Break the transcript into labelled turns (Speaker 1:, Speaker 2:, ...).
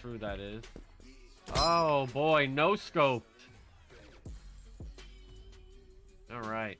Speaker 1: true that is. Oh boy, no scoped. All right.